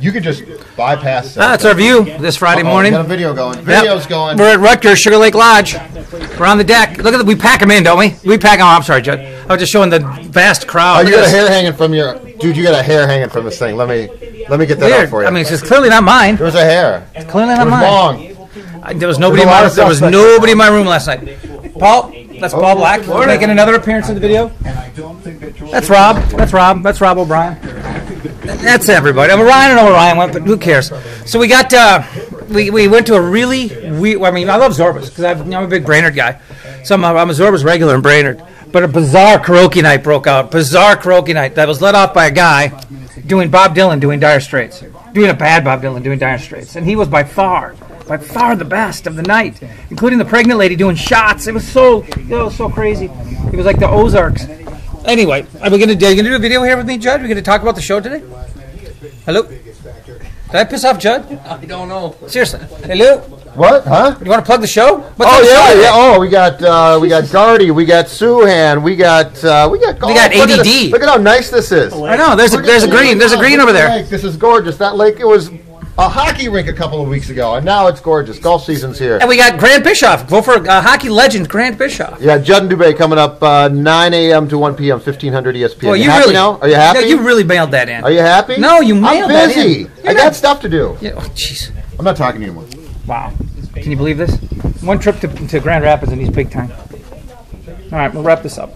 You could just bypass. Ah, That's our view this Friday Uh-oh, morning. Got a video going. Yep. Video's going. We're at Ruttger's Sugar Lake Lodge. We're on the deck. Look at the, we pack them in, don't we? We pack them. Oh, I'm sorry, Judd. I was just showing the vast crowd. Oh, you Look got at a this. hair hanging from your dude. You got a hair hanging from this thing. Let me let me get that out Weird. for you. I mean, it's just clearly not mine. there was a hair. It Clearly not was mine. long. I- There was nobody in There's a lot my of there was suspects. nobody in my room last night. Paul, that's Paul Black making another appearance in the video. That's Rob. That's Rob. That's Rob O'Brien. That's everybody. Mean, Ryan, where Ryan went, but who cares? So we got uh, we, we went to a really weird. I mean, I love Zorbaz because I'm a big Brainerd guy. So I'm a, I'm a Zorbaz regular in Brainerd. But a bizarre karaoke night broke out. Bizarre karaoke night that was led off by a guy doing Bob Dylan doing Dire Straits, doing a bad Bob Dylan doing Dire Straits, and he was by far, by far the best of the night, including the pregnant lady doing shots. It was so, it was so crazy. It was like the Ozarks. Anyway, are we gonna, are you gonna do a video here with me, Judd? We're gonna talk about the show today. Hello. Did I piss off Judd? I don't know. Seriously. Hello. What? Huh? You want to plug the show? What's Oh on the show yeah, today? yeah. Oh, we got uh, we got Gardy, we got Suhan, we got uh, we got We got look at ADD. it. Look at how nice this is. I know. There's a there's a green. There's a green over there. This is gorgeous. That lake it was a hockey rink a couple of weeks ago, and now it's gorgeous. Golf season's here. And we got Grant Bischoff. Vote for uh, hockey legend Grant Bischoff. Yeah, Judd and Dubay coming up uh, 9 a.m. to 1 p.m. 1500 ESPN. Well, you, you happy really now? Are you happy? No, you really mailed that in. Are you happy? No, you mailed I'm busy. I You're got not- stuff to do. Yeah, oh, jeez. I'm not talking to you anymore. Wow. Can you believe this? One trip to, to Grand Rapids and he's big time. All right, we'll wrap this up.